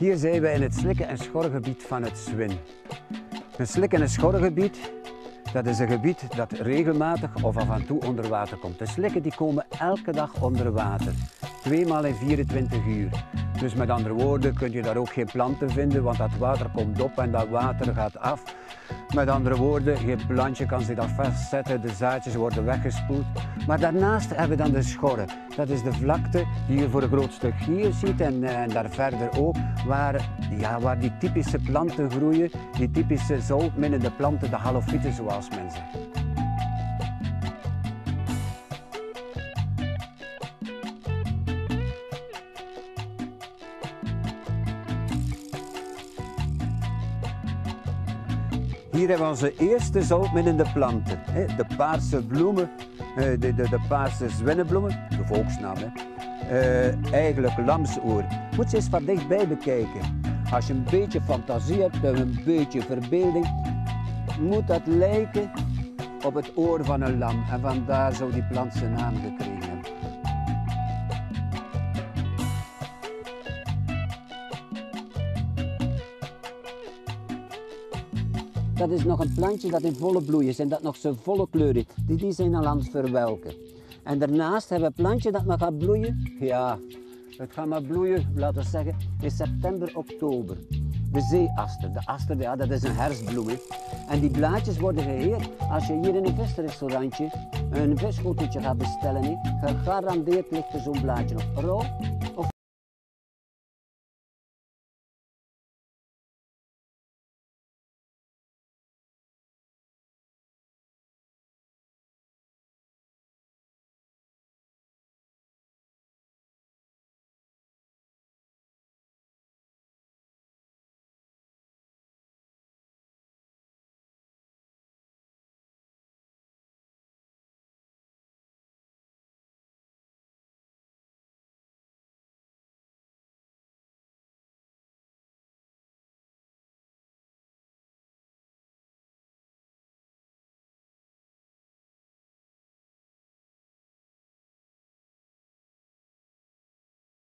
Hier zijn we in het slikken- en schorgebied van het Zwin. Een slikken- en schorgebied, dat is een gebied dat regelmatig of af en toe onder water komt. De slikken die komen elke dag onder water, tweemaal in 24 uur. Dus met andere woorden kun je daar ook geen planten vinden, want dat water komt op en dat water gaat af. Met andere woorden, geen plantje kan zich daar vastzetten, de zaadjes worden weggespoeld. Maar daarnaast hebben we dan de schorre. Dat is de vlakte die je voor een groot stuk hier ziet en, eh, daar verder ook, waar, ja, waar die typische planten groeien, die typische zoutminnende planten, de halofieten zoals men zegt. Hier hebben we onze eerste zoutminnende planten. hè. De paarse bloemen, eh, de, de, de paarse zwennebloemen, de volksnaam. Hè. Eh, eigenlijk lamsoor. Moet je eens van dichtbij bekijken. Als je een beetje fantasie hebt en een beetje verbeelding, moet dat lijken op het oor van een lam. En vandaar zou die plant zijn naam gekregen Dat is nog een plantje dat in volle bloei is en dat nog zijn volle kleur heeft. Die, die zijn al aan het verwelken. En daarnaast hebben we een plantje dat maar gaat bloeien. Ja, het gaat maar bloeien, laten we zeggen, in september, oktober. De zeeaster. De aster, ja, dat is een herfstbloem. En die blaadjes worden geheerd. Als je hier in een visrestaurantje een visschoteltje gaat bestellen, gegarandeerd ligt er zo'n blaadje op.